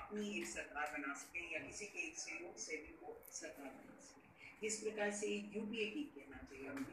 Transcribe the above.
अपनी एक सरकार बना सके या किसी के एक सहयोग से भी वो सरकार बना सके इस प्रकार से यूपीए की कहना चाहिए हमें